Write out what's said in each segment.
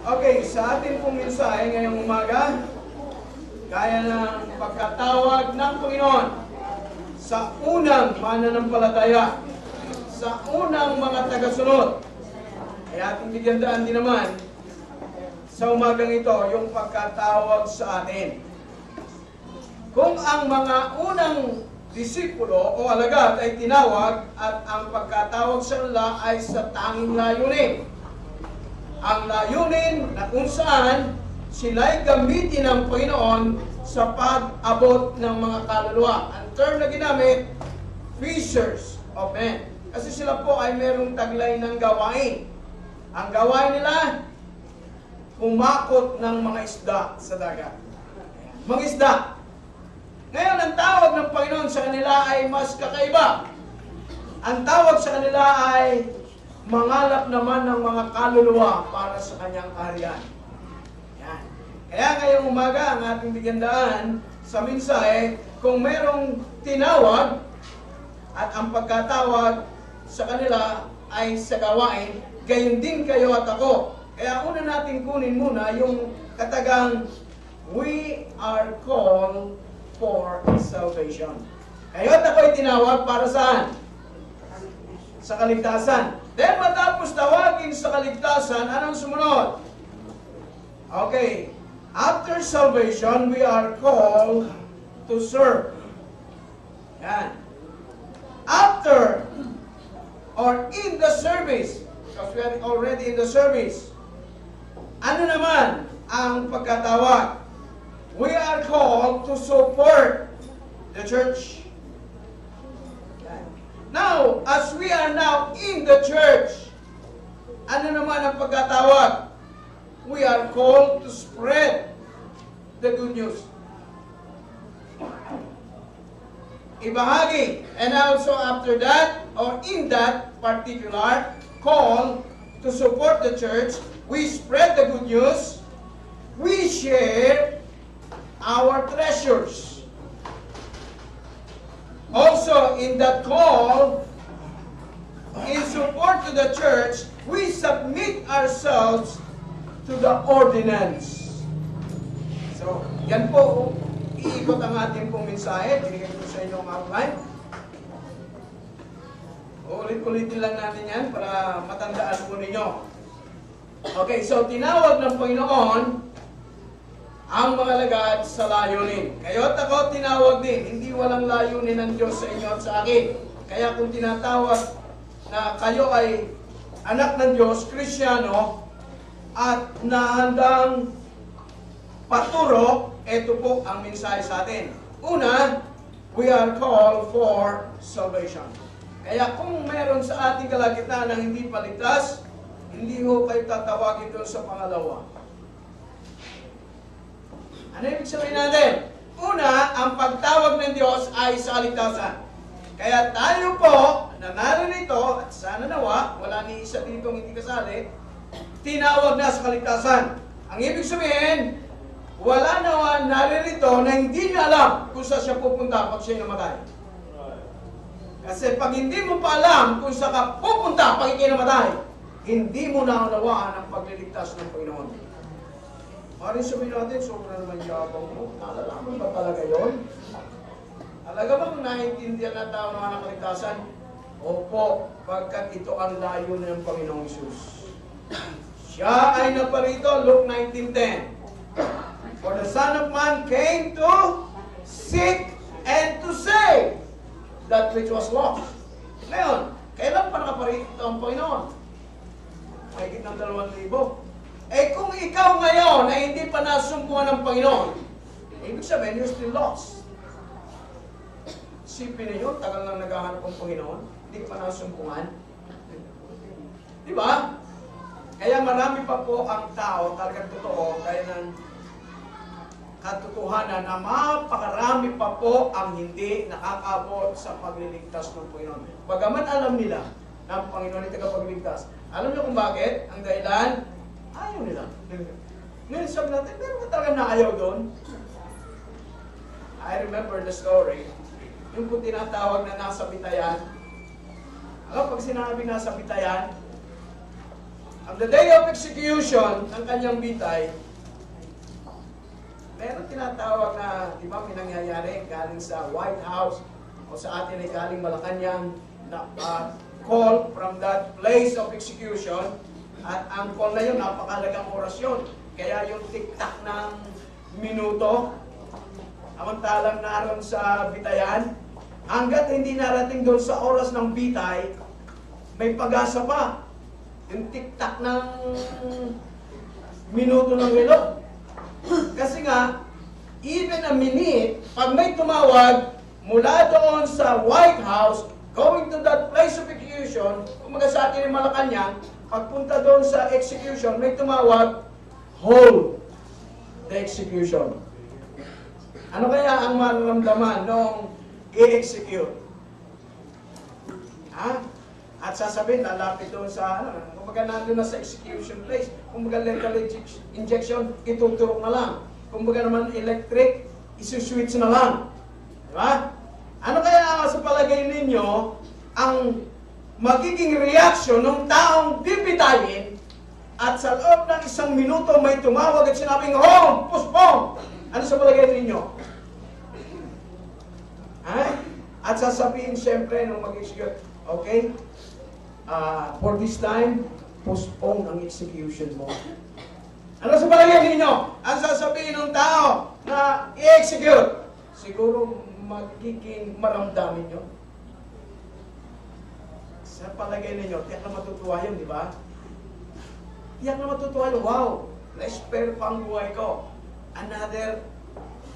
Okay, sa ating pong mensahe ngayong umaga, kaya ng pagkatawag ng Panginoon sa unang mananampalataya, sa unang mga tagasunod. Kaya ating bigyan daan din naman sa umagang ito yung pagkatawag sa atin. Kung ang mga unang disipulo o alagad ay tinawag at ang pagkatawag sa kanila ay sa tanging layunin. Ang layunin na kung saan sila'y gamitin ng Panginoon sa pag-abot ng mga kaluluwa. Ang term na ginamit, fishers of men. Kasi sila po ay merong taglay ng gawain. Ang gawain nila, kumakot ng mga isda sa dagat. Mga isda. Ngayon, ang tawag ng Panginoon sa kanila ay mas kakaiba. Ang tawag sa kanila ay mangalap naman ng mga kaluluwa para sa kanyang kaharian. Yan. Kaya ngayong umaga, ang ating bigandaan sa mensahe, kung merong tinawag at ang pagkatawag sa kanila ay sa gawain, gayon din kayo at ako. Kaya una natin kunin muna yung katagang We are called for salvation. Kayo at ako'y tinawag para saan? Sa kaligtasan. Then matapos tawagin sa kaligtasan, anong sumunod? Okay. After salvation, we are called to serve. Yan. After or in the service, because we are already in the service, ano naman ang pagkatawag? We are called to support the church. Now, as we are now in the church, ano naman ang pagkatawag? We are called to spread the good news. Ibahagi. And also after that, or in that particular call to support the church, we spread the good news, we share our treasures. Also, in that call, in support to the church, we submit ourselves to the ordinance. So, yan po, iikot ang ating pong mensahe. Binigay ko sa inyo ang outline. Ulit-ulitin lang natin yan para matandaan po ninyo. Okay, so tinawag ng Panginoon ang mga lagad sa layunin. Kayo at ako tinawag din. Hindi walang layunin ng Diyos sa inyo at sa akin. Kaya kung tinatawag na kayo ay anak ng Diyos, Krisyano, at nahandang paturo, ito po ang mensahe sa atin. Una, we are called for salvation. Kaya kung meron sa ating kalagitnaan na hindi paligtas, hindi ho kayo tatawagin doon sa pangalawa. Ano ibig sabihin natin? Una, ang pagtawag ng Diyos ay sa kaligtasan. Kaya tayo po, na narinito, at sana nawa, wala ni isa dito hindi kasali, tinawag na sa kaligtasan. Ang ibig sabihin, wala naman naririto na hindi niya alam kung saan siya pupunta pag siya namatay. Kasi pag hindi mo pa alam kung saan ka pupunta pag ikay namatay, hindi mo naunawaan ang pagliligtas ng Panginoon. Maring sabihin natin, sobrang naman yabang mo. Nalalaman ba talaga yon? Talaga bang naiintindihan na tao ng anak kaligtasan? Opo, pagkat ito ang layo ng Panginoong Isus. Siya ay naparito, Luke 19.10. For the Son of Man came to seek and to save that which was lost. Ngayon, kailan pa nakaparito ang Panginoon? Mahigit ng dalawang libo. Eh kung ikaw ngayon ay hindi pa nasumpungan ng Panginoon, ibig sabihin, you're still lost. Sipin ninyo, tagal lang naghahanap ng Panginoon, hindi pa nasumpungan. Di ba? Kaya marami pa po ang tao, talagang totoo, kaya ng katotohanan na mapakarami pa po ang hindi nakakabot sa pagliligtas ng Panginoon. Bagaman alam nila na ang Panginoon ay tagapagligtas. Alam niyo kung bakit? Ang dahilan, ayaw nila. Ngayon sabi natin, meron ka talaga na ayaw doon? I remember the story. Yung kung tinatawag na nasa bitayan. Alam, pag sinabi nasa bitayan, On the day of execution ng kanyang bitay, meron tinatawag na, di ba, may nangyayari galing sa White House o sa atin ay galing Malacanang na uh, call from that place of execution at ang call na yun, napakalagang orasyon. Kaya yung tiktak ng minuto, amantalang naroon sa bitayan, hanggat hindi narating doon sa oras ng bitay, may pag-asa pa. Yung tiktak ng minuto ng relo. Kasi nga, even a minute, pag may tumawag mula doon sa White House, going to that place of execution, kumaga sa atin yung Malacanang, pagpunta doon sa execution, may tumawag, hold the execution. Ano kaya ang mararamdaman nung i-execute? Ha? At sasabihin, lalapit doon sa, ano, kumbaga nandun na sa execution place. Kumbaga lethal injec- injection, ituturok na lang. Kumbaga naman electric, isuswitch na lang. Di ba? Ano kaya sa palagay ninyo ang magiging reaction ng taong pipitayin at sa loob ng isang minuto may tumawag at sinabing, Home! Puspong! Ano sa palagay ninyo? Ha? At sasabihin siyempre nung mag-execute, okay, ah, for this time, postpone ang execution mo. Ano sa palagay ninyo? Ang sasabihin ng tao na i-execute, siguro magiging maramdamin nyo. Sa palagay ninyo, tiyak na matutuwa yun, di ba? Tiyak na matutuwa yun, wow, na-spare pa ang buhay ko. Another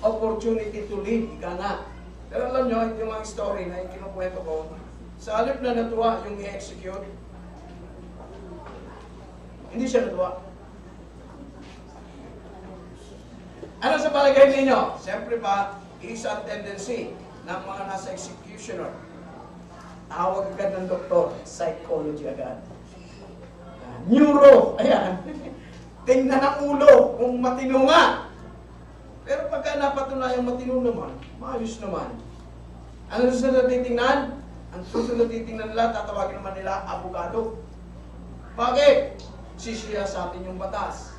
opportunity to live, ika nga. Pero alam nyo, yung mga story na kinukwento ko, sa halip na natuwa yung i-execute, hindi siya natuwa. Ano sa palagay ninyo? Siyempre pa, isa tendency ng mga nasa executioner. Tawag agad ng doktor, psychology agad. Neuro, ayan. Tingnan ang ulo kung matino nga. Pero pagka napatunayan matino naman, maayos naman. Ano susunod na titingnan? Ang susunod na titingnan nila, tatawagin naman nila, abogado. Bakit? Sisiya sa atin yung batas.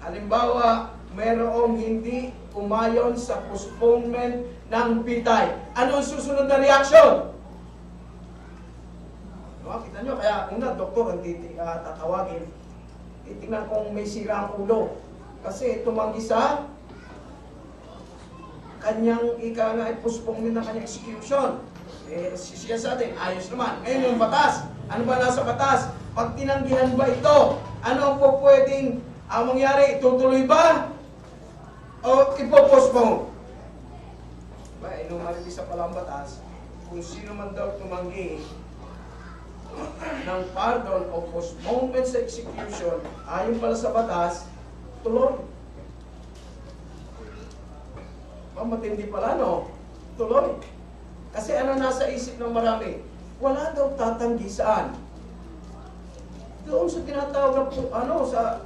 Halimbawa, mayroong hindi umayon sa postponement ng bitay. Ano ang susunod na reaksyon? Diba? Kita nyo, kaya una, doktor ang titi, ah, tatawagin. Titingnan kung may sira ang ulo. Kasi tumanggi sa kanyang ika nga i-postpone ng kanyang execution. Eh, siya sa atin, ayos naman. Ngayon yung batas. Ano ba nasa batas? Pag tinanggihan ba ito, ano ang pwedeng ang mangyari? Itutuloy ba? O ipopostpone? Ba, inumaripisa pala ang batas, kung sino man daw tumanggi ng pardon o postponement sa execution, ayon pala sa batas, tuloy. Ba, matindi pala, no? Tuloy. Kasi ano nasa isip ng marami? Wala daw tatanggi saan? Doon sa tinatawag na ano, sa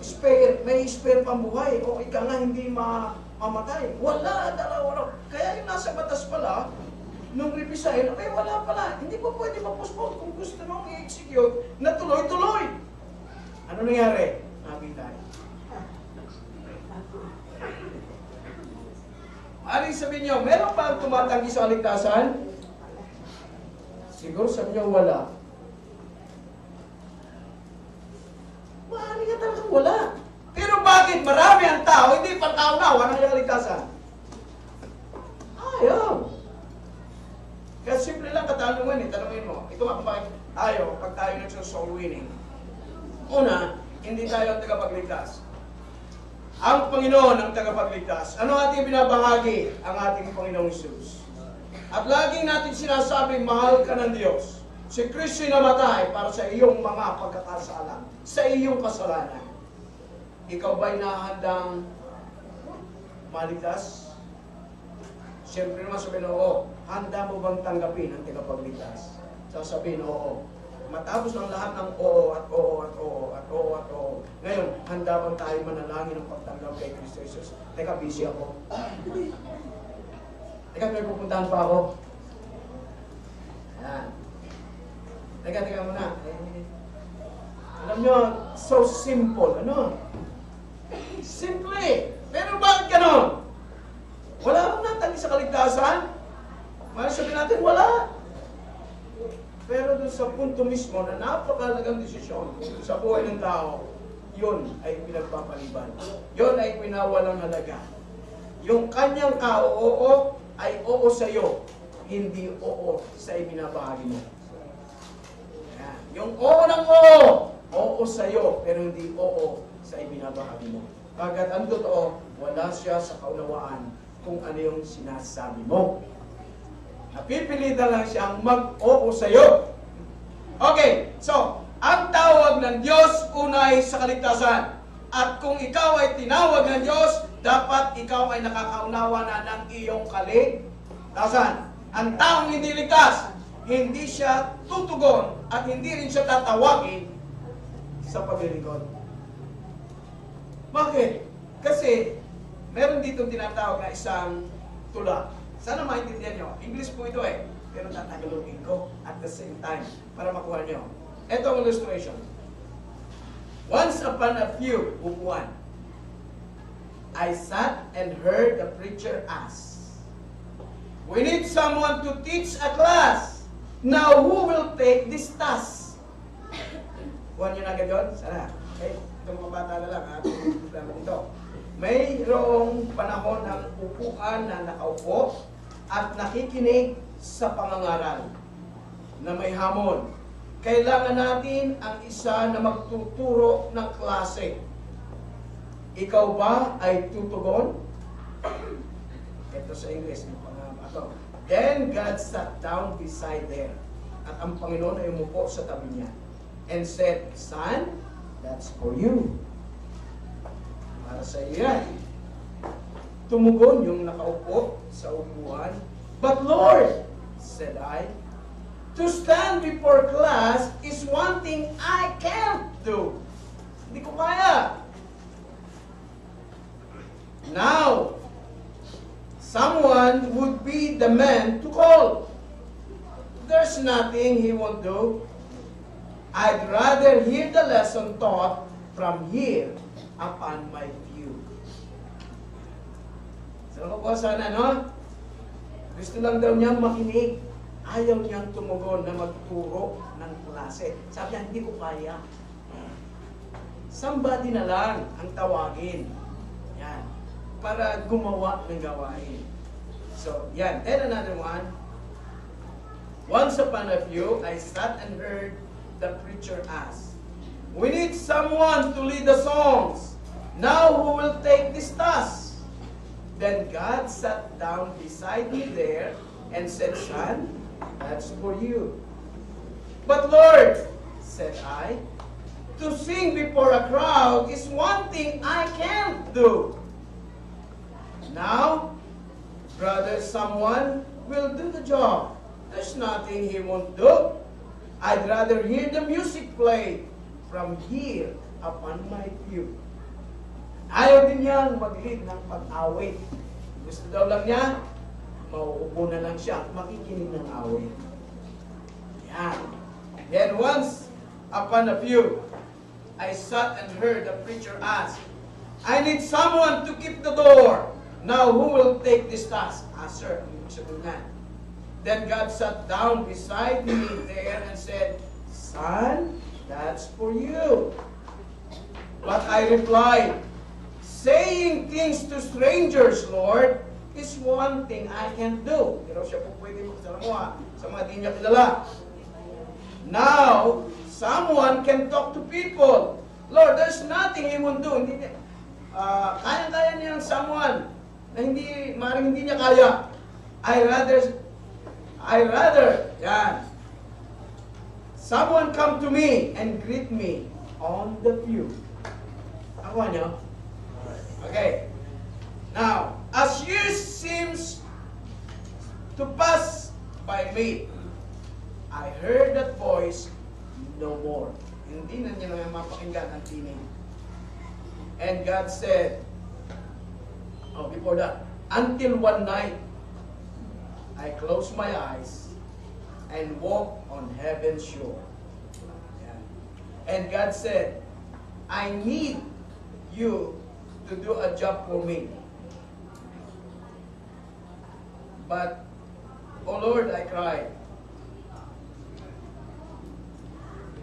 spare, may spare pambuhay o ika nga hindi ma mamatay. Wala, dalawa. Kaya yung nasa batas pala, nung revisahin, ay wala pala. Hindi pa pwede ma-postpone kung gusto mong i-execute na tuloy-tuloy. Ano nangyari? Nabitay. Aling sabihin niyo, meron ba ang tumatanggi sa kaligtasan? Siguro sabi niyo wala. Maaari nga talagang wala. Pero bakit marami ang tao, hindi pa tao na, wala kayang kaligtasan? Ayaw. Kaya simple lang katanungan eh, tanungin mo. Ito nga kung bakit tayo, pag tayo nagsosoul winning. Una, hindi tayo ang tagapagligtas. Ang Panginoon ang tagapagligtas. Ano ating binabahagi? Ang ating Panginoong Isus. At laging natin sinasabing, mahal ka ng Diyos. Si Kristo'y namatay para sa iyong mga pagkakasala, sa iyong kasalanan. Ikaw ba'y nahandang maligtas? Siyempre naman sabihin, oo. Handa mo bang tanggapin ang tagapagligtas? Sasabihin, oo. Matapos ng lahat ng oo at oo at oo at oo at oo. Ngayon, handa bang tayo manalangin ng pagtanggap kay Kristo Jesus? Teka, busy ako. Teka, may pupuntahan pa ako. Yan. Teka, teka muna. Eh, Alam nyo, so simple. Ano? Simple. Pero bakit ganon? Wala akong natagi sa kaligtasan. Mahal sabihin natin, wala. Pero doon sa punto mismo na napakalagang desisyon sa buhay ng tao, yun ay pinagpapaliban. Yun ay pinawalang halaga. Yung kanyang kao-oo ay oo sa iyo, hindi oo sa ibinabahagi mo. Yan. Yung oo ng oo, oo sa iyo, pero hindi oo sa ibinabahagi mo. Pagkat ang totoo, wala siya sa kaunawaan kung ano yung sinasabi mo. Napipilitan lang siyang mag-oo sa iyo. Okay, so, ang tawag ng Diyos unay sa kaligtasan. At kung ikaw ay tinawag ng Diyos, dapat ikaw ay nakakaunawa na ng iyong kaligtasan. Ang taong hindi ligtas, hindi siya tutugon at hindi rin siya tatawagin sa paglilingkod. Bakit? Kasi meron dito tinatawag na isang tula. Sana maintindihan nyo. English po ito eh. Pero tatagalogin ko at the same time para makuha nyo. Ito ang illustration. Once upon a few, upuan, I sat and heard the preacher ask, We need someone to teach a class. Now, who will take this task? Kuha nyo na agad yun? Sana. Okay, itong mga bata na lang, ha? Problema dito. Mayroong panahon ng upuan na nakaupo at nakikinig sa pangangaral na may hamon. Kailangan natin ang isa na magtuturo ng klase. Ikaw ba ay tutugon? Ito sa English, yung pang- ito. Then God sat down beside there. At ang Panginoon ay umupo sa tabi niya. And said, Son, that's for you. Para sa iyo yan. Tumugon yung nakaupo sa upuan. But Lord, said I, to stand before class is one thing I can't do. Hindi ko kaya. Now, someone would be the man to call. There's nothing he won't do. I'd rather hear the lesson taught from here upon my view. So, po sana, no? Gusto lang daw niya makinig. Ayaw niyang tumugon na magturo ng klase. Sabi niya, hindi ko kaya. Somebody na lang ang tawagin. Yan. Para gumawa ng gawain. So, yan. Then another one. Once upon a few, I sat and heard the preacher ask, We need someone to lead the songs. Now who will take this task? Then God sat down beside me there and said, Son, that's for you. But Lord, said I, to sing before a crowd is one thing I can't do. Now, brother, someone will do the job. There's nothing he won't do. I'd rather hear the music play from here upon my pew. Ayaw din niyang mag-lead ng pag-awit. Gusto daw lang niya, mauupo na lang siya at makikinig ng awit. Yan. Then once upon a few, I sat and heard the preacher ask, I need someone to keep the door. Now who will take this task? Ah, sir, sabihin niyan. Then God sat down beside me there and said, Son, that's for you. But I replied, things to strangers, Lord, is one thing I can't do. Pero siya po pwede makasalamuha sa mga di niya kilala. Now, someone can talk to people. Lord, there's nothing he won't do. Hindi niya, ah, kaya-kaya niya ng someone na hindi, maaaring hindi niya kaya. I rather, I rather, yan. Someone come to me and greet me on the pew. Ako niyo? Okay. Now, as years seems to pass by me, I heard that voice no more. Hindi na niya naman mapakinggan ang tinig. And God said, oh, before that, until one night, I closed my eyes and walked on heaven's shore. Yan. And God said, I need you to do a job for me. But, oh Lord, I cried.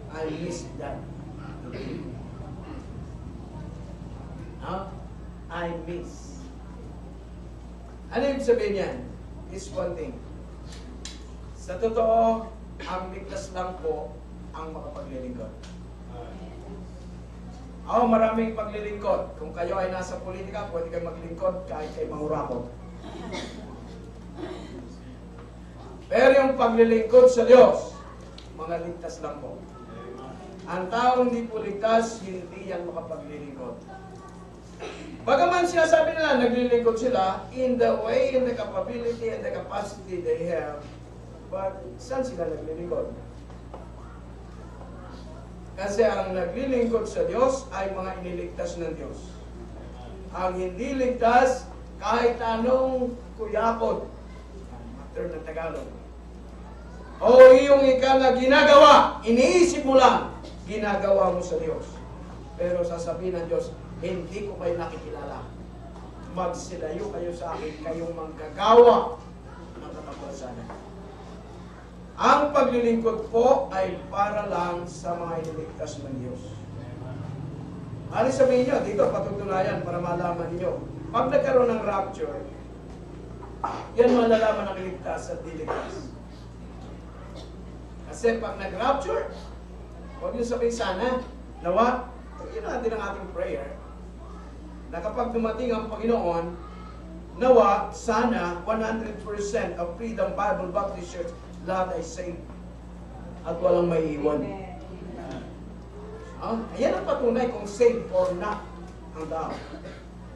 I miss that. Huh? I miss. Ano yung sabihin niyan? Is one thing. Sa totoo, ang ligtas lang po ang makapaglilingkod. Oo, maraming paglilingkod. Kung kayo ay nasa politika, pwede kayo maglingkod kahit kay mangurakot. Pero yung paglilingkod sa Diyos, mga ligtas lang po. Ang taong hindi po ligtas, hindi yan makapaglilingkod. Bagaman sinasabi nila, naglilingkod sila in the way, in the capability, and the capacity they have. But saan sila naglilingkod? Kasi ang naglilingkod sa Diyos ay mga iniligtas ng Diyos. Ang hindi ligtas, kahit anong kuyakot, term ng Tagalog. O iyong ika na ginagawa, iniisip mo lang, ginagawa mo sa Diyos. Pero sasabihin ng Diyos, hindi ko kayo nakikilala. Magsilayo kayo sa akin, kayong manggagawa ng katapasan. Ang paglilingkod po ay para lang sa mga iniligtas ng Diyos. Ano sabihin nyo, dito patutunayan para malaman niyo. Pag nagkaroon ng rapture, yan malalaman ang ligtas at diligtas. Kasi pag nag-rapture, huwag niyo sabihin sana, nawa, yun natin ang ating prayer, na kapag dumating ang Panginoon, nawa, sana, 100% of Freedom Bible Baptist Church, lahat ay saved. At walang may iwan. Ah, ayan ang patunay kung saved or not ang tao.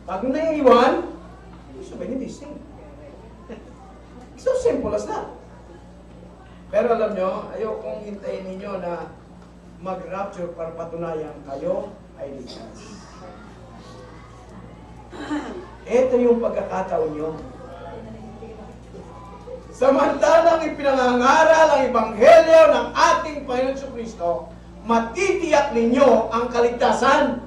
Pag naiiwan, sabihin hindi saved. So simple as that. Pero alam nyo, ayokong hintayin ninyo na mag-rapture para patunayan kayo ay ligtas. Ito yung pagkakataon nyo. Samantalang ipinangangaral ang Ebanghelyo ng ating Panginoon Kristo, matitiyak ninyo ang kaligtasan.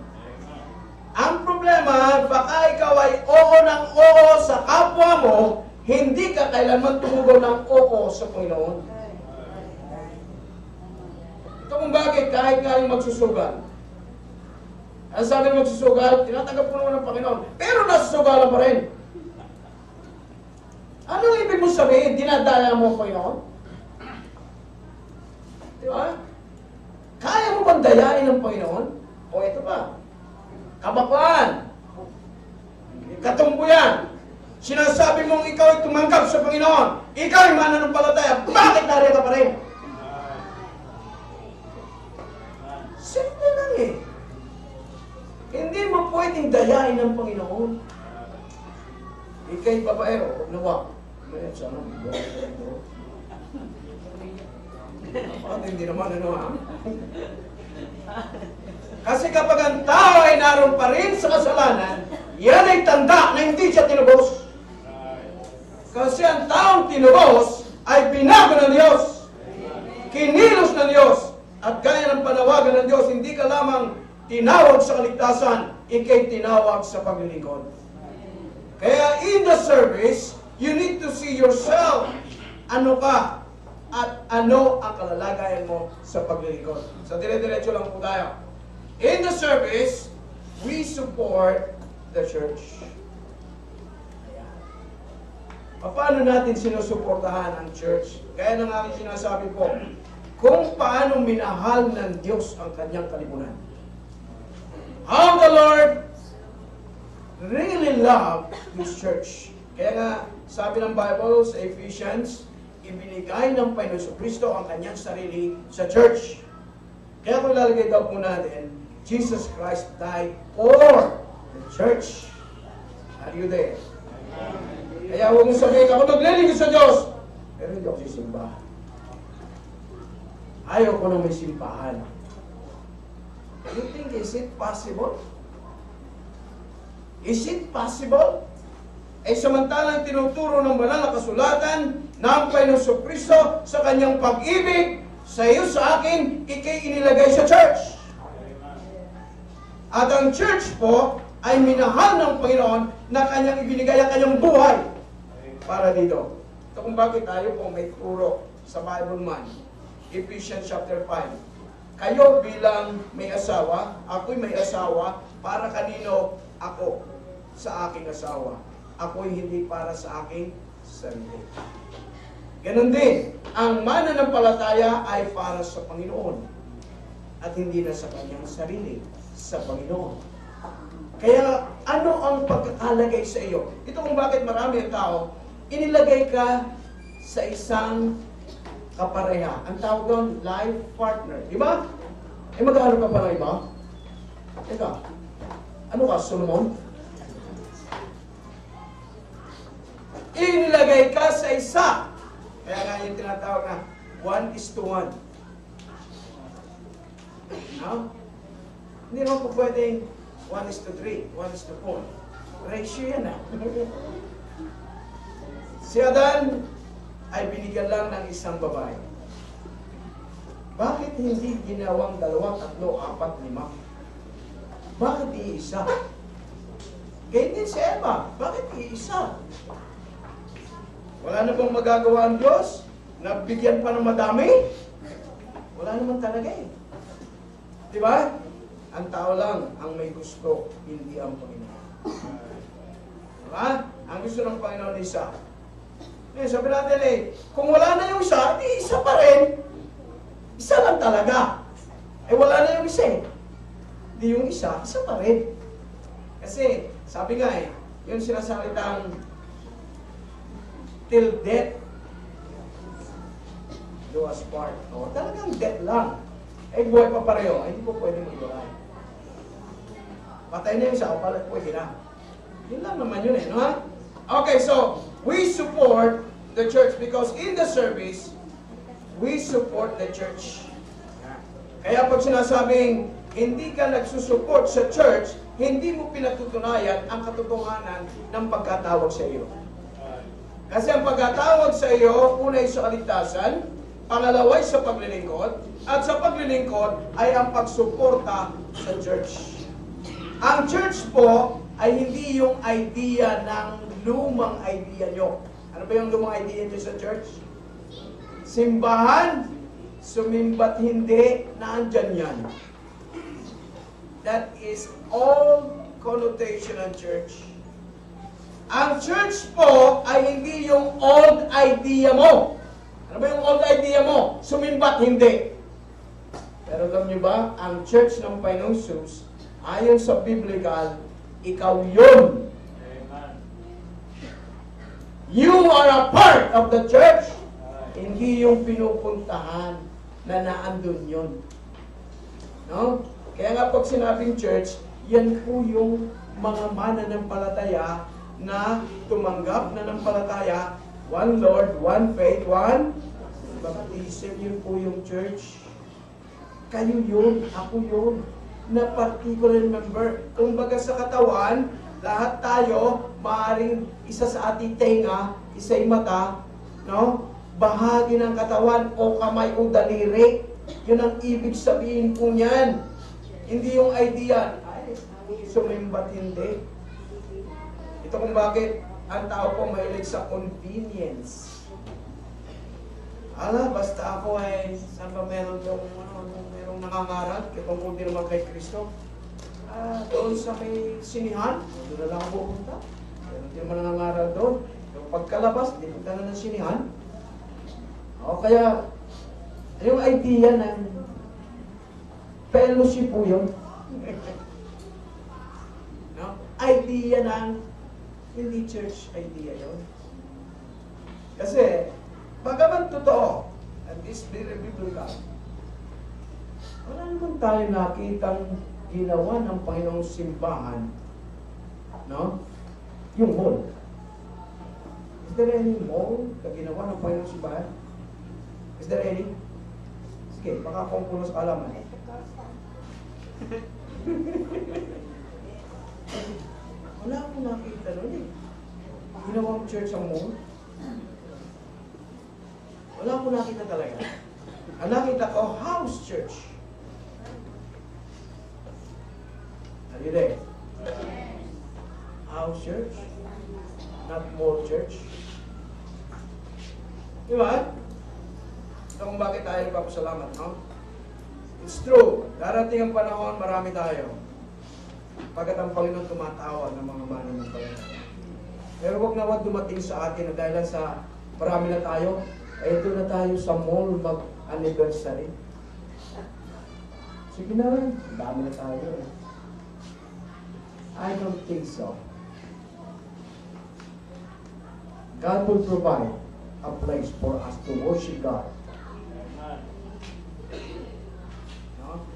Ang problema, baka ikaw ay oo ng oo sa kapwa mo, hindi ka kailanman tumugon ng oo sa Panginoon. Ito kung bakit kahit nga yung magsusugal. Ang sabi ng magsusugal, tinatanggap ko naman ng Panginoon, pero nasusugalan pa rin. Ano ang ibig mo sabihin? Dinadaya mo ang Panginoon? Di ba? Kaya mo bang dayain ng Panginoon? O ito pa, kabaklaan, katumbuyan, sinasabi mong ikaw ay tumanggap sa Panginoon, ikaw ay mananampalataya, bakit narito pa rin? Simple lang eh. Hindi mo pwedeng dayain ng Panginoon. Ikay babaero, huwag sana. Bakit hindi naman ano ha? Kasi kapag ang tao ay naroon pa rin sa kasalanan, yan ay tanda na hindi siya tinubos. Kasi ang taong tinubos ay binago ng Diyos. Kinilos ng Diyos. At gaya ng panawagan ng Diyos, hindi ka lamang tinawag sa kaligtasan, ikay tinawag sa paglilingkod. Kaya in the service, you need to see yourself. Ano ka? At ano ang kalalagayan mo sa paglilingkod. So dire-diretso lang po tayo. In the service, we support the church. Paano natin sinusuportahan ang church? Gaya ng aking sinasabi po, kung paano minahal ng Diyos ang kanyang kalipunan. How the Lord really love His church. Kaya nga, sabi ng Bible sa Ephesians, ibinigay ng Panginoon Kristo ang kanyang sarili sa church. Kaya kung lalagay daw po natin, Jesus Christ died for the church. Are you there? Kaya huwag mo sabihin, ako maglilingkod sa Diyos. Pero hindi ako sisimba. Ayaw ko na may simbahan. You think, is it possible? Is it possible? Eh samantalang tinuturo ng banal na kasulatan ng Panginoon Kristo sa kanyang pag-ibig sa iyo sa akin, ikay inilagay sa church. At ang church po ay minahal ng Panginoon na kanyang ibinigay ang kanyang buhay para dito. Ito kung bakit tayo po may turo sa Bible man. Ephesians chapter 5. Kayo bilang may asawa, ako'y may asawa, para kanino ako sa aking asawa. Ako'y hindi para sa aking sarili. Ganon din, ang mananampalataya ay para sa Panginoon at hindi na sa kanyang sarili, sa Panginoon. Kaya ano ang pagkakalagay sa iyo? Ito kung bakit marami ang tao, inilagay ka sa isang kapareha. Ang tawag doon, life partner. Di ba? Eh mag-ano ka pa ng iba? Teka, ano ka, Solomon? Inilagay ka sa isa. Kaya nga yung tinatawag na one is to one. No? Hindi naman po pwedeng 1 is to 3, 1 is to 4. Ratio yan ah. si Adan ay binigyan lang ng isang babae. Bakit hindi ginawang dalawa, tatlo, apat, lima? Bakit iisa? Ganyan si Eva. Bakit iisa? Wala na bang magagawa ang Diyos? Nabigyan pa ng madami? Wala naman talaga eh. Di ba? Ang tao lang ang may gusto, hindi ang Panginoon. Di ba? Ang gusto ng Panginoon isa. Eh, sabi natin eh, kung wala na yung isa, di isa pa rin. Isa lang talaga. Eh, wala na yung isa eh. Di yung isa, isa pa rin. Kasi, sabi nga eh, yung sinasalitang till death do us part. O, talagang death lang. Eh, buhay pa pareho. Ay, hindi po pwede mag-iwalay. Patay na yung isa, o pala, pwede na. Yun lang naman yun eh, no ha? Okay, so, we support the church because in the service, we support the church. Kaya pag sinasabing, hindi ka nagsusupport sa church, hindi mo pinatutunayan ang katotohanan ng pagkatawag sa iyo. Kasi ang pagkatawag sa iyo, una ay sa kaligtasan, pangalawa ay sa paglilingkod, at sa paglilingkod ay ang pagsuporta sa church. Ang church po ay hindi yung idea ng lumang idea nyo. Ano ba yung lumang idea nyo sa church? Simbahan, sumimbat hindi, naandyan yan. That is all connotation ng church. Ang church po ay hindi yung old idea mo. Ano ba yung old idea mo? Sumimbat hindi. Pero alam niyo ba, ang church ng Jesus, ayon sa biblical, ikaw yun. You are a part of the church. Hindi yung pinupuntahan na naandun yun. No? Kaya nga pag sinabing church, yan po yung mga mananampalataya na tumanggap na ng palataya, one Lord, one faith, one baptism. Yun po yung church. Kayo yun, ako yun, na particular member. Kung baga sa katawan, lahat tayo, maaring isa sa ating tenga, isa'y mata, no? Bahagi ng katawan o kamay o daliri. Yun ang ibig sabihin po niyan. Hindi yung idea, ay, sumimbat hindi. Ito kung bakit ang tao po mahilig sa convenience. Ala, basta ako ay, saan ba meron yung, ano, merong nangangarap, kung hindi naman kay Kristo. Ah, doon sa may sinihan, doon na lang ako pupunta. Pero hindi naman nangangarap doon. Yung pagkalabas, di punta na ng sinihan. O kaya, yung idea ng fellowship po yun. no? Idea ng hindi church idea yun. Kasi, bagaman totoo, at this very biblical, wala naman tayo nakitang ginawa ng Panginoong simbahan, no? Yung mall. Is there any mall na ginawa ng Panginoong simbahan? Is there any? Sige, baka kung puno sa kalaman. Wala akong nakita nun eh. Ginawang church ang mall. Wala akong nakita talaga. Ang nakita ko, house church. You there? House church? Not mall church? Di ba? Ito kung bakit tayo nagpapasalamat, no? It's true. Darating ang panahon, marami tayo. Pagkat ang Panginoon tumatawag ng mga mananampalataya. Pero huwag na wag dumating sa atin na dahil sa marami na tayo, ay ito na tayo sa mall mag-anniversary. Sige na rin, dami na tayo. I don't think so. God will provide a place for us to worship God. No?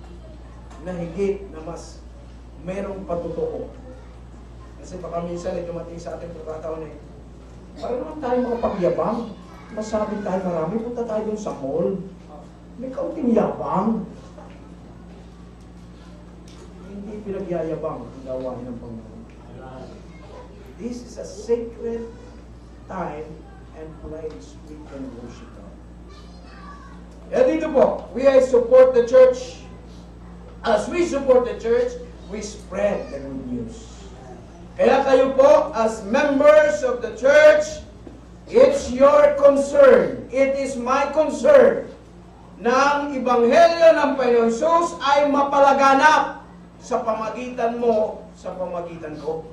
Na higit na mas merong patutoo. Kasi baka minsan ay dumating sa ating pagkataon eh, para naman tayo makapagyabang. Masabi tayo marami, punta tayo dun sa mall. May kaunting yabang. Hindi pinagyayabang ang gawain ng Panginoon. This is a sacred time and place we can worship God. Kaya dito po, we support the church. As we support the church, we spread the good news. Kaya kayo po, as members of the church, it's your concern. It is my concern na ang Ibanghelyo ng Panginoon ay mapalaganap sa pamagitan mo, sa pamagitan ko.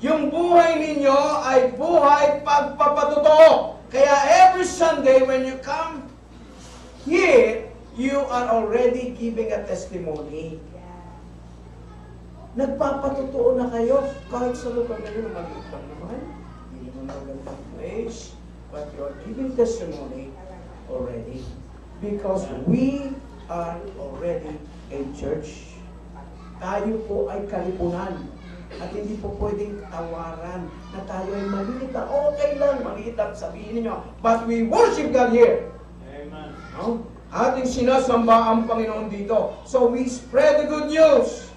Yung buhay ninyo ay buhay pagpapatotoo. Kaya every Sunday when you come here, you are already giving a testimony. Nagpapatotoo na kayo kahit sa lugar na yun, maliit lang naman. Hindi naman magandang place. But you are giving testimony already. Because we are already a church. Tayo po ay kalipunan. At hindi po pwedeng tawaran na tayo ay maliit na okay lang, maliit lang sabihin niyo. But we worship God here. Amen. No? Ating sinasamba ang Panginoon dito. So we spread the good news.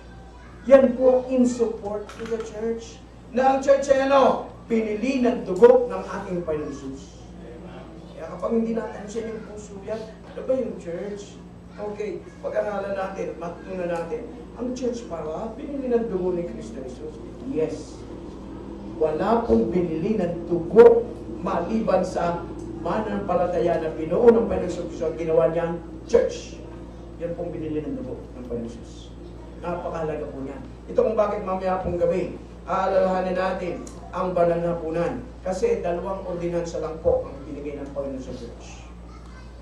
Yan po in support to the church. Na ang church ay ano? Pinili ng dugo ng ating Panginoon. Kaya kapag hindi natin siya yung puso yan, ano ba yung church? Okay, pag-aralan natin, matutunan natin. Ang church para, binili ng dugo ni Kristo Jesus. Yes. Wala pong binili ng dugo maliban sa mananampalataya na binuo ng Panginoon ang ginawa niyang church. Yan pong binili ng dugo ng Panginoon. Napakahalaga po niyan. Ito kung bakit mamaya pong gabi, aalalahanin natin ang banal na punan. Kasi dalawang ordinansa lang po ang binigay ng Panginoon sa church.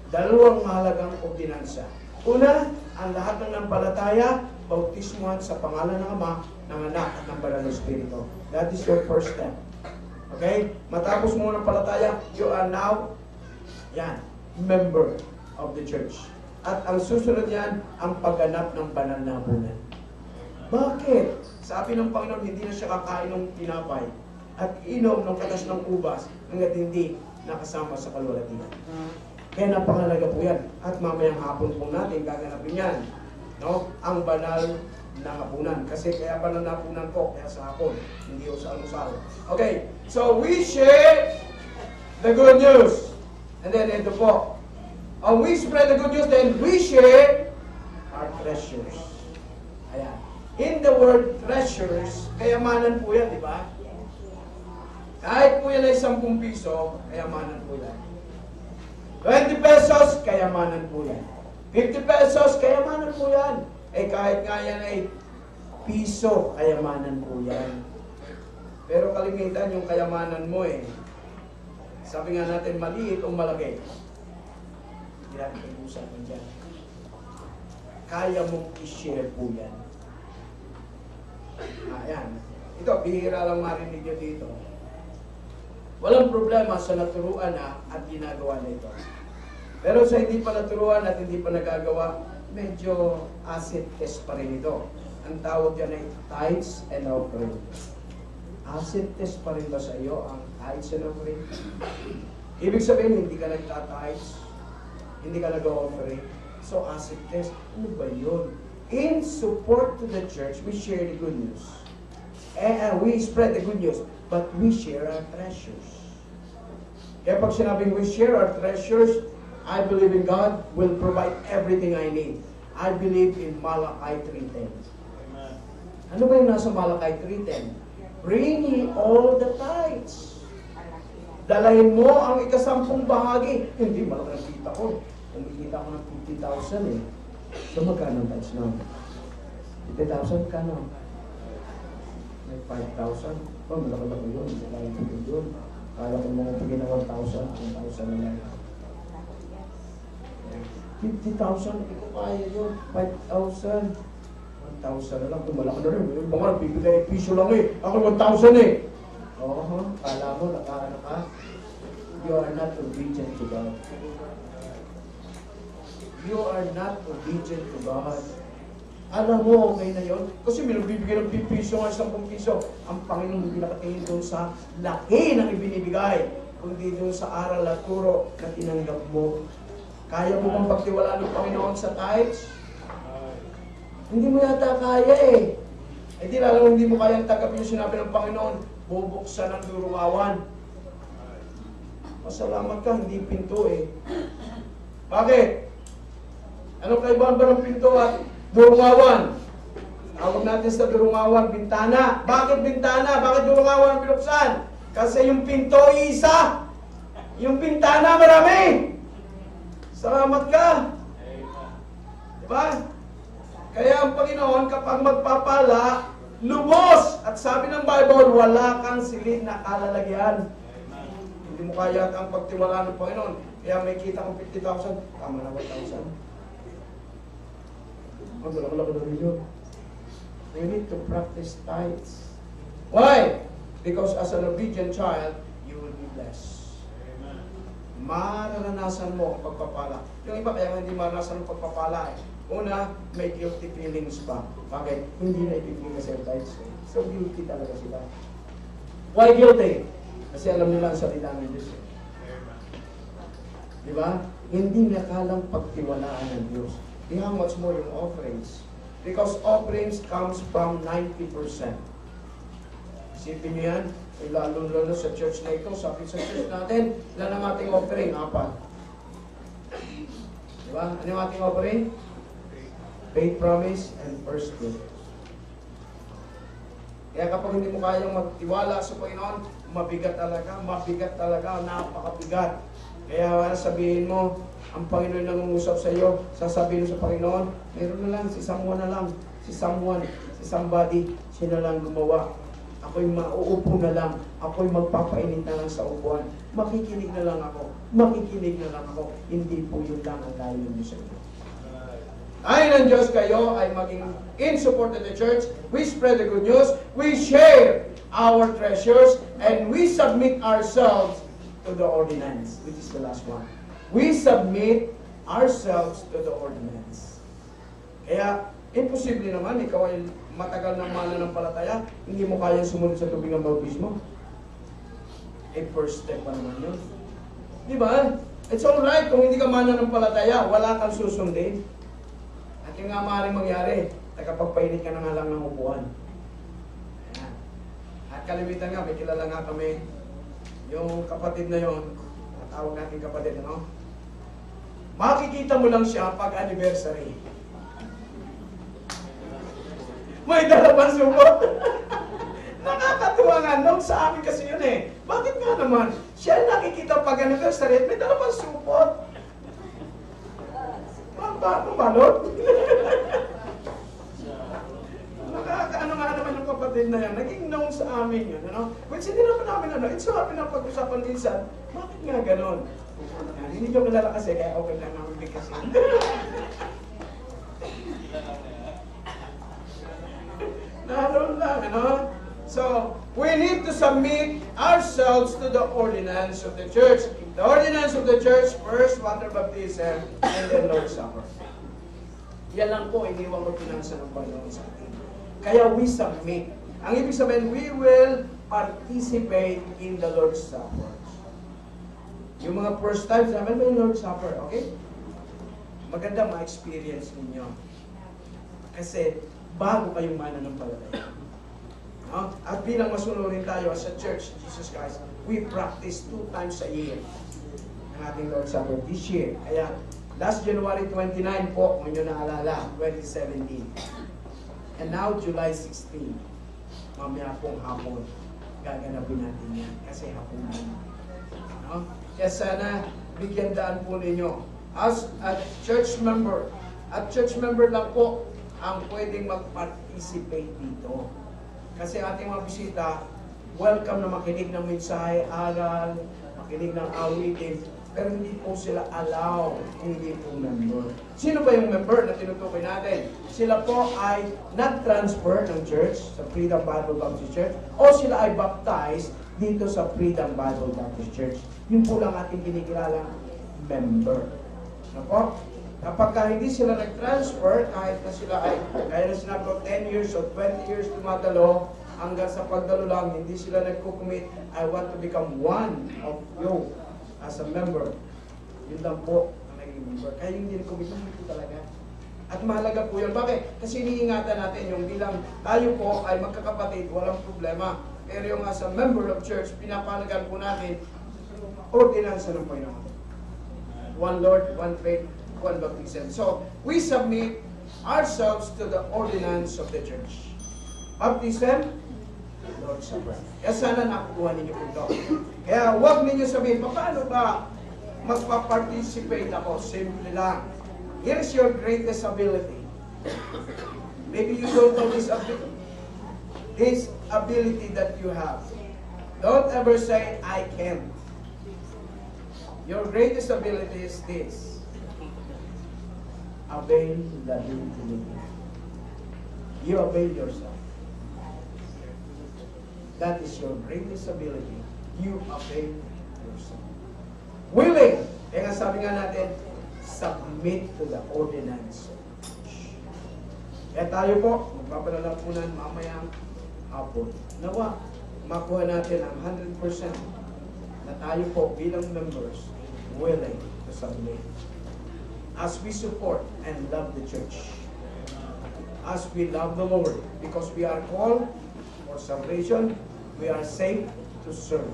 Dalawang mahalagang ordinansa. Una, ang lahat ng nampalataya, bautismuhan sa pangalan ng Ama, ng Anak at ng Banal na Espiritu. That is your first step. Okay? Matapos mo ng palataya, you are now, yan, member of the church. At ang susunod yan, ang pagganap ng banal na hapunan. Bakit? Sabi ng Panginoon, hindi na siya kakain ng tinapay at inom ng katas ng ubas hanggat hindi nakasama sa kalwalatian. Kaya napakalaga po yan. At mamayang hapon po natin gaganapin yan. No? Ang banal na hapunan. Kasi kaya banal na hapunan po, kaya sa hapon, hindi sa almusal. Okay, so we share the good news. And then ito po. Uh, we spread the good news, then we share our treasures. In the word treasures, kayamanan po yan, di ba? Kahit po yan ay 10 piso, kayamanan po yan. 20 pesos, kayamanan po yan. 50 pesos, kayamanan po yan. Eh kahit nga yan ay piso, kayamanan po yan. Pero kalimitan yung kayamanan mo eh. Sabi nga natin, maliit o malaki. Hindi natin pag-usapan dyan. Kaya mong i-share po yan. Ayan. Ito, bihira lang marinig nyo dito. Walang problema sa naturuan na at ginagawa nito. Pero sa hindi pa naturuan at hindi pa nagagawa, medyo acid test pa rin ito. Ang tawag dyan ay tithes and offering. Acid test pa rin ba sa iyo ang tithes and offering? Ibig sabihin, hindi ka nagta-tithes, hindi ka nag-offering. So, acid test, ano ba yun? In support to the church, we share the good news. And we spread the good news, but we share our treasures. Kaya pag sinabing we share our treasures, I believe in God will provide everything I need. I believe in Malachi 3.10. Amen. Ano ba yung nasa Malakay 3.10? Bring ye all the tithes. Dalahin mo ang ikasampung bahagi. Hindi, malaki kita ko. Kumikita ko ng 50,000 eh. So magkano ang tithes na? 50,000 kano? May 5,000. Oh, malaki-laki yun. Ko yun. Kala ko mga pagin na 1,000. 1,000 na lang. 50,000, hindi ko kaya yun. 5,000. 1,000 na lang. Tumalaki na rin. Yung mga nagbibigay piso lang eh. Ako 1,000 eh. Oo, huh? kala mo, nakaano ka? You are not obedient to God. You are not obedient to God. Alam mo, okay na yun? Kasi may nagbibigay ng 5 piso nga 10 piso. Ang Panginoon hindi nakatingin doon sa laki ng ibinibigay, kundi doon sa aral at turo na tinanggap mo. Kaya mo bang pagtiwalaan ng Panginoon sa tithes? Hindi mo yata kaya eh. Eh di lalo hindi mo kayang tagapin yung sinabi ng Panginoon, bubuksan ang durungawan. Masalamat ka, hindi pinto eh. Bakit? Anong kaibahan ba ng pinto at durungawan? Tawag natin sa durungawan, bintana. Bakit bintana? Bakit durungawan ang binuksan? Kasi yung pinto isa. Yung bintana marami. Salamat ka. Diba? Kaya ang Panginoon kapag magpapala, lubos. At sabi ng Bible, wala kang silid na kalalagyan. Hindi mo kaya ang pagtiwala ng Panginoon. Kaya may kita kong 50,000, tama na 1,000. You need to practice tithes. Why? Because as an obedient child, you will be blessed. Mararanasan mo ang pagpapala. Yung iba kaya hindi maranasan ang pagpapala eh. Una, may guilty feelings pa. Bakit? Hindi na ipipili kasi ang tithes. eh. So guilty talaga sila. Why guilty? Kasi alam nila ang salita ng Diyos. eh. Di ba? Hindi nakalang pagtiwalaan ng Diyos. How much more yung offerings. Because offerings comes from 90%. Isipin niyo yan, eh, lalo-lalo sa church na ito, sa sa church natin, ilan ang ating offering? Apat. Di ba? Ano yung ating offering? Faith promise and first fruit. Kaya kapag hindi mo kayang magtiwala sa Panginoon, mabigat talaga, mabigat talaga, napakabigat. Kaya sabihin mo, ang Panginoon nangungusap sa iyo, sasabihin sa Panginoon, meron na lang, si someone na lang, si someone, si somebody, siya na lang gumawa. Ako'y mauupo na lang, ako'y magpapainit na lang sa upuan. Makikinig na lang ako, makikinig na lang ako. Hindi po yun lang ang kaya niyo sa inyo. Ayon ng Diyos kayo ay maging in support of the church. We spread the good news. We share our treasures and we submit ourselves to the ordinance, which is the last one. We submit ourselves to the ordinance. Kaya, imposible naman, ikaw ay matagal ng mananampalataya, hindi mo kayang sumunod sa tubig ng bautismo. Eh, first step pa naman yun. Di ba? It's alright kung hindi ka mananampalataya, wala kang susundin. At yung nga maaaring mangyari, nakapagpainit ka na nga lang ng upuan. Ayan. At kalimitan nga, may kilala nga kami, yung kapatid na yon, tawag natin kapatid, ano? Makikita mo lang siya pag anniversary. May dalawang sugot. Nakakatuwa nga, nung sa amin kasi yun eh. Bakit nga naman? Siya nakikita pag anniversary at may dalawang supot. Ba, balot? Nakakaano nga naman yung kapatid na yan. Naging known sa amin yun, ano? Which hindi naman namin ano. It's so happy na pag-usapan minsan. Bakit nga ganon? Hindi nyo kilala kasi, kaya okay lang namin bigkasin. Naroon lang, ano? So, we need to submit ourselves to the ordinance of the church. The ordinance of the church, first water baptism, and then Lord's Supper. Yan lang po, iniwan ko pinansa ng Panginoon sa atin. Kaya we submit. Ang ibig sabihin, we will participate in the Lord's Supper. Yung mga first time, sabi mo yung Lord's Supper, okay? Maganda ma-experience ninyo. Kasi, bago kayong mananampalataya. No? At bilang masunurin tayo as a church, Jesus Christ, we practice two times a year ang ating Lord's Supper this year. Kaya, last January 29 po, kung nyo naalala, 2017. And now, July 16. Mamaya pong hapon. Gaganapin natin yan. Kasi hapunan. No? Kaya sana, bigyan daan po ninyo. As a church member, at church member lang po ang pwedeng mag-participate dito. Kasi ating mga bisita, welcome na makinig ng mensahe, aral, makinig ng awitin, pero hindi po sila allow, hindi po member. Sino ba yung member na tinutukoy natin? Sila po ay nag-transfer ng church sa Freedom Bible Baptist Church o sila ay baptized dito sa Freedom Bible Baptist Church. Yun po lang ating kinikilala member. Po? Kapag ka hindi sila nag-transfer, kahit na sila ay, kaya na sinabi ko, 10 years or 20 years tumatalo, hanggang sa pagdalo lang, hindi sila nagko-commit, I want to become one of you as a member. Yun lang po ang naging member. Kaya yung hindi po talaga. At mahalaga po yun. Bakit? Kasi iniingatan natin yung bilang tayo po ay magkakapatid, walang problema. Pero yung as a member of church, pinapahalagan po natin, ordinansa ng Panginoon. One Lord, one faith, one baptism. So, we submit ourselves to the ordinance of the church. Baptism, Lord's Supper. Kaya sana nakukuha ninyo po ito. Kaya huwag ninyo sabihin, paano ba magpa-participate ako? Simple lang. Here's your greatest ability. Maybe you don't know this ability. This ability that you have. Don't ever say, I can't. Your greatest ability is this. Avail the ability. You avail yourself. That is your greatest ability. You avail yourself. Willing. Kaya nga sabi nga natin, submit to the ordinance. Kaya tayo po, magpapanalapunan mamayang hapon. Nawa, makuha natin ang 100% na tayo po bilang members willing to submit. As we support and love the church. As we love the Lord. Because we are called for salvation. We are saved to serve.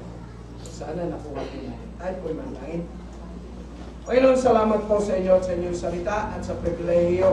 Sana nakuha po natin. Tayo po'y manalangin. Panginoon, salamat po sa inyo at sa inyong salita at sa pribilehiyo